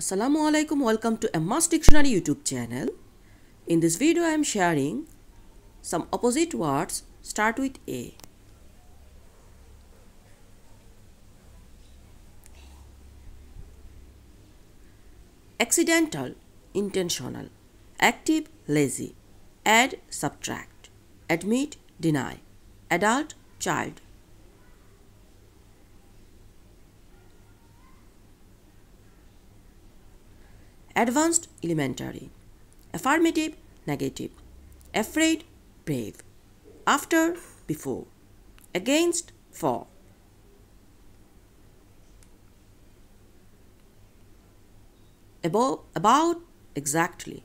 Assalamu alaikum welcome to Emma's Dictionary YouTube channel. In this video I am sharing some opposite words start with A. Accidental, intentional, active, lazy, add, subtract, admit, deny, adult, child. Advanced elementary. Affirmative negative. Afraid brave. After before. Against for. Above about exactly.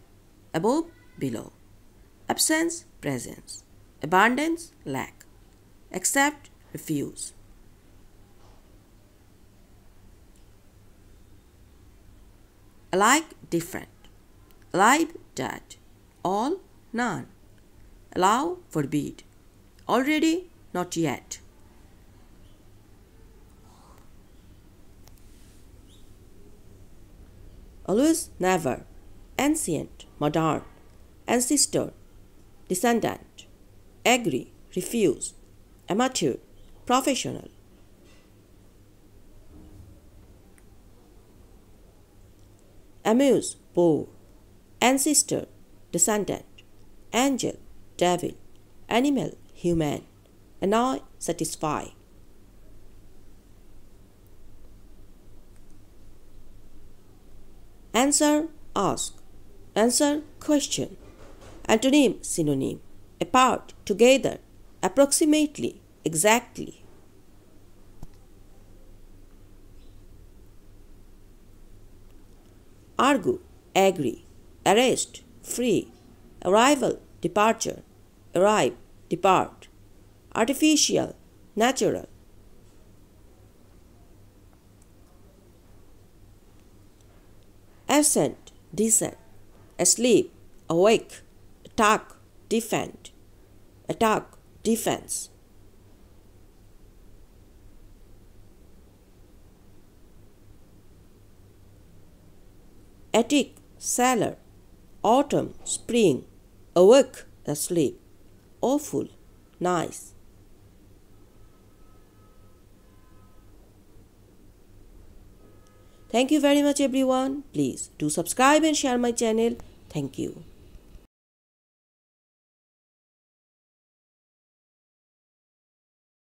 Above below. Absence presence. Abundance lack. Accept refuse alike different. Alive dead all none. Allow forbid. Already not yet. Always never. Ancient modern. Ancestor. Descendant. Agree. Refuse. Amateur. Professional amuse, bore, ancestor, descendant, angel, devil, animal, human, annoy, satisfy. Answer, ask. Answer, question. Antonym, synonym. Apart, together, approximately, exactly. Argue, agree, arrest, free, arrival, departure, arrive, depart, artificial, natural. Ascent, descent, asleep, awake, attack, defend, attack, defense. Attic, cellar, autumn, spring, awake, asleep, awful, nice. Thank you very much everyone. Please do subscribe and share my channel. Thank you.